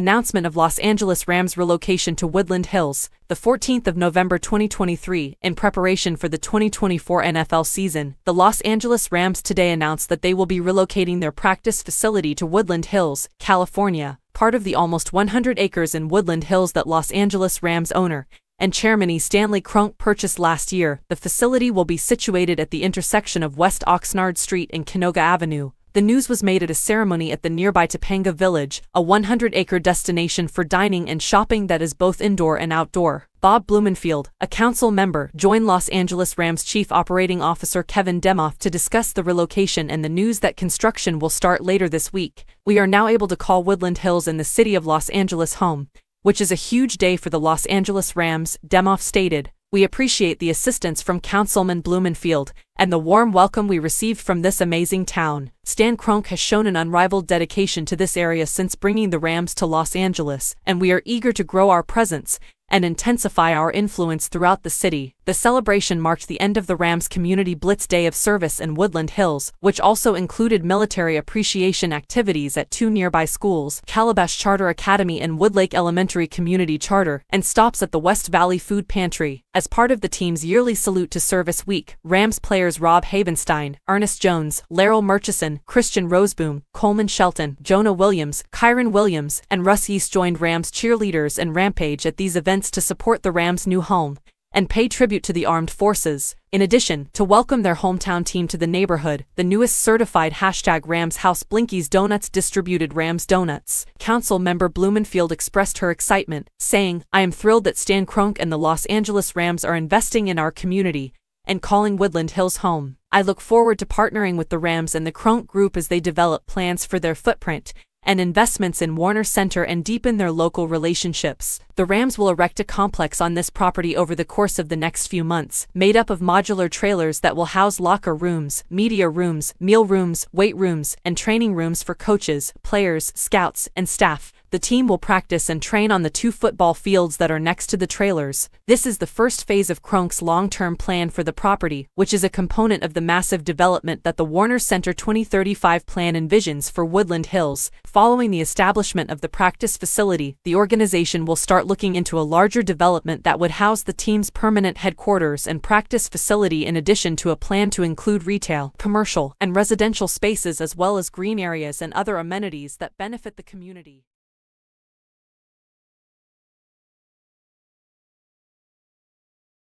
announcement of Los Angeles Rams relocation to Woodland Hills, the 14th of November 2023, in preparation for the 2024 NFL season. The Los Angeles Rams today announced that they will be relocating their practice facility to Woodland Hills, California, part of the almost 100 acres in Woodland Hills that Los Angeles Rams owner and chairman E. Stanley Kroenke purchased last year. The facility will be situated at the intersection of West Oxnard Street and Canoga Avenue, the news was made at a ceremony at the nearby Topanga Village, a 100-acre destination for dining and shopping that is both indoor and outdoor. Bob Blumenfield, a council member, joined Los Angeles Rams Chief Operating Officer Kevin Demoff to discuss the relocation and the news that construction will start later this week. We are now able to call Woodland Hills in the city of Los Angeles home, which is a huge day for the Los Angeles Rams, Demoff stated. We appreciate the assistance from Councilman Blumenfield and the warm welcome we received from this amazing town. Stan Kroenke has shown an unrivaled dedication to this area since bringing the Rams to Los Angeles, and we are eager to grow our presence and intensify our influence throughout the city. The celebration marked the end of the Rams Community Blitz Day of Service in Woodland Hills, which also included military appreciation activities at two nearby schools, Calabash Charter Academy and Woodlake Elementary Community Charter, and stops at the West Valley Food Pantry. As part of the team's yearly Salute to Service Week, Rams players Rob Havenstein, Ernest Jones, Larrell Murchison, Christian Rozeboom, Coleman Shelton, Jonah Williams, Kyren Williams, and Russ Yeast joined Rams cheerleaders and Rampage at these events events to support the Rams' new home and pay tribute to the armed forces. In addition, to welcome their hometown team to the neighborhood, the newest certified hashtag Rams House Blinkies Donuts distributed Rams Donuts. Council member Blumenfield expressed her excitement, saying, I am thrilled that Stan Kroenke and the Los Angeles Rams are investing in our community and calling Woodland Hills home. I look forward to partnering with the Rams and the Kroenke Group as they develop plans for their footprint and investments in Warner Center and deepen their local relationships. The Rams will erect a complex on this property over the course of the next few months, made up of modular trailers that will house locker rooms, media rooms, meal rooms, weight rooms, and training rooms for coaches, players, scouts, and staff the team will practice and train on the two football fields that are next to the trailers. This is the first phase of Kroenke's long-term plan for the property, which is a component of the massive development that the Warner Center 2035 plan envisions for Woodland Hills. Following the establishment of the practice facility, the organization will start looking into a larger development that would house the team's permanent headquarters and practice facility in addition to a plan to include retail, commercial, and residential spaces as well as green areas and other amenities that benefit the community.